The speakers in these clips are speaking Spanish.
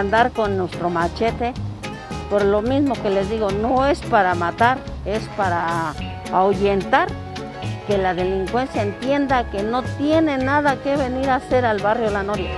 andar con nuestro machete. Por lo mismo que les digo, no es para matar, es para ahuyentar, que la delincuencia entienda que no tiene nada que venir a hacer al barrio La Noria.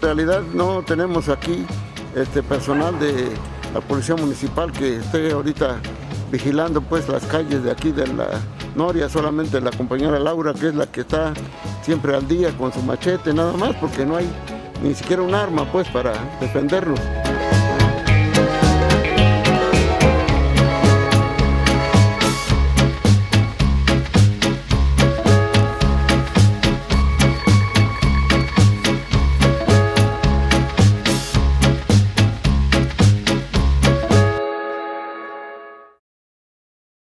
En realidad no tenemos aquí este personal de la policía municipal que esté ahorita vigilando pues las calles de aquí de la Noria, solamente la compañera Laura que es la que está siempre al día con su machete nada más porque no hay ni siquiera un arma pues para defendernos.